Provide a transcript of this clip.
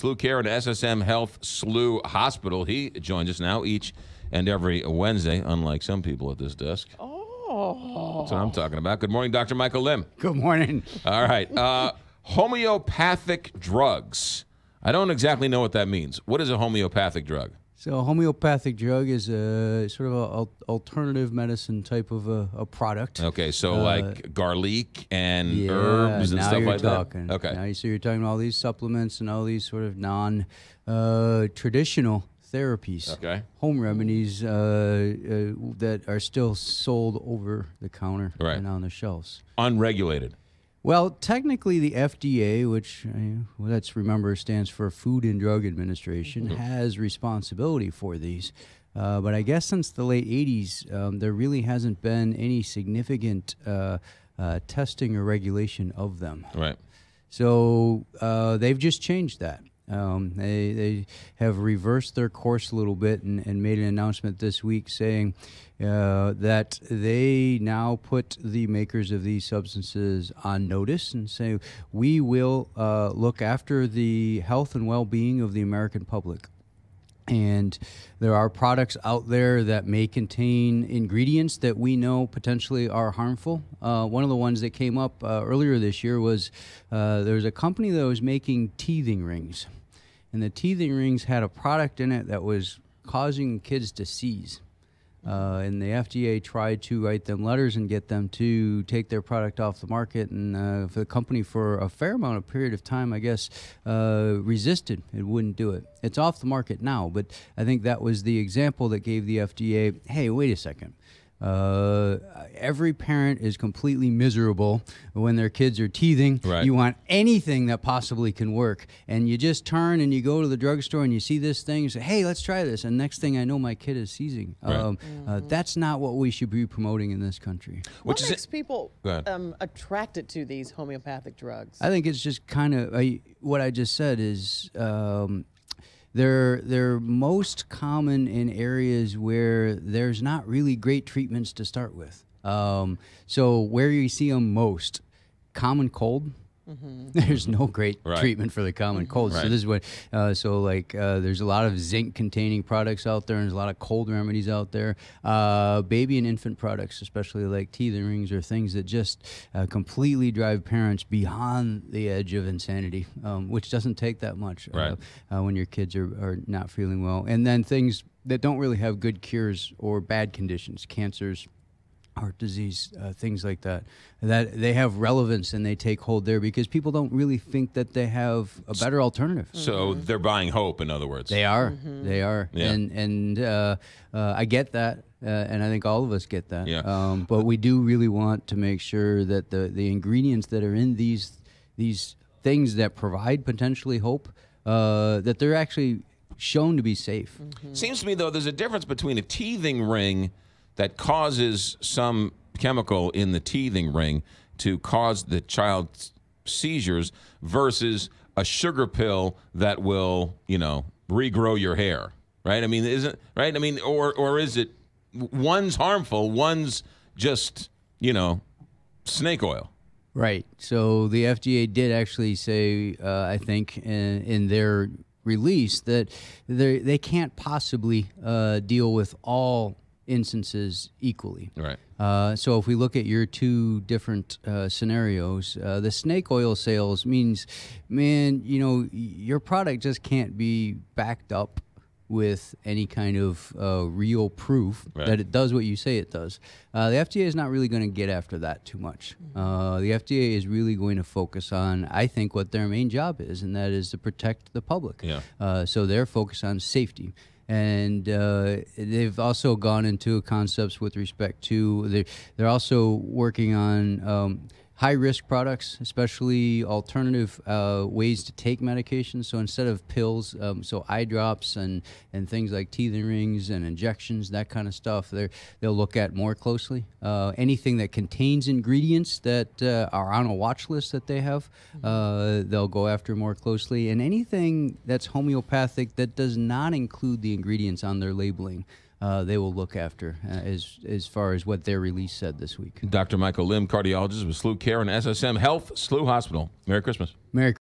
SLU Care and SSM Health SLU Hospital. He joins us now each and every Wednesday, unlike some people at this desk. Oh. That's what I'm talking about. Good morning, Dr. Michael Lim. Good morning. All right. Uh, homeopathic drugs. I don't exactly know what that means. What is a homeopathic drug? So, a homeopathic drug is a sort of an alternative medicine type of a, a product. Okay, so uh, like garlic and yeah, herbs and now stuff like talking. that. Okay. Now, you- so you're talking about all these supplements and all these sort of non uh, traditional therapies, Okay. home remedies uh, uh, that are still sold over the counter Right. and on the shelves. Unregulated. Well, technically, the FDA, which uh, let's remember stands for Food and Drug Administration, has responsibility for these. Uh, but I guess since the late 80s, um, there really hasn't been any significant uh, uh, testing or regulation of them. Right. So uh, they've just changed that. Um, they, they have reversed their course a little bit and, and made an announcement this week saying uh, that they now put the makers of these substances on notice and say, we will uh, look after the health and well being of the American public. And there are products out there that may contain ingredients that we know potentially are harmful. Uh, one of the ones that came up uh, earlier this year was uh, there was a company that was making teething rings. And the teething rings had a product in it that was causing kids to seize. Uh, and the FDA tried to write them letters and get them to take their product off the market. And uh, the company, for a fair amount of period of time, I guess, uh, resisted. It wouldn't do it. It's off the market now, but I think that was the example that gave the FDA, hey, wait a second. Uh, every parent is completely miserable when their kids are teething. Right. You want anything that possibly can work, and you just turn and you go to the drugstore and you see this thing. You say, "Hey, let's try this." And next thing I know, my kid is seizing. Right. Um, uh, that's not what we should be promoting in this country. Which what is makes people um, attracted to these homeopathic drugs? I think it's just kind of I, what I just said is um, they're they're most common in areas where there's not really great treatments to start with. Um, so where you see them most, common cold. There's no great Right. treatment for the common cold. Right. So this is what. Uh, so like, uh, there's a lot of zinc-containing products out there, and there's a lot of cold remedies out there. Uh, baby and infant products, especially like teething rings, are things that just uh, completely drive parents beyond the edge of insanity, um, which doesn't take that much Right. uh, uh, when your kids are, are not feeling well. And then things that don't really have good cures or bad conditions, cancers, heart disease, uh, things like that. That they have relevance and they take hold there because people don't really think that they have a better alternative. So they're buying hope, in other words. They are, they are, Yeah. and and uh, uh, I get that, uh, and I think all of us get that. Yeah. Um, but we do really want to make sure that the the ingredients that are in these these things that provide potentially hope, uh, that they're actually shown to be safe. Seems to me, though, there's a difference between a teething ring that causes some chemical in the teething ring to cause the child's seizures versus a sugar pill that will, you know, regrow your hair. Right? I mean, isn't right? I mean, or or is it one's harmful, one's just, you know, snake oil. Right. So the FDA did actually say, uh, I think, in, in their release that they they can't possibly uh, deal with all instances equally. Right. Uh, so if we look at your two different uh, scenarios, uh, the snake oil sales means, man, you know, your product just can't be backed up with any kind of uh, real proof Right. that it does what you say it does. Uh, the FDA is not really going to get after that too much. Uh, the FDA is really going to focus on, I think, what their main job is, and that is to protect the public. Yeah. Uh, so they're focused on safety. And uh, they've also gone into concepts with respect to they're, they're also working on um, high risk products, especially alternative uh, ways to take medications. So instead of pills, um, so eye drops and, and things like teething rings and injections, that kind of stuff, they'll look at more closely. Uh, anything that contains ingredients that uh, are on a watch list that they have, uh, they'll go after more closely. And anything that's homeopathic that does not include the ingredients on their labeling. Uh, they will look after uh, as as far as what their release said this week. Dr. Michael Lim, cardiologist with SLU Care and SSM Health, SLU Hospital. Merry Christmas. Merry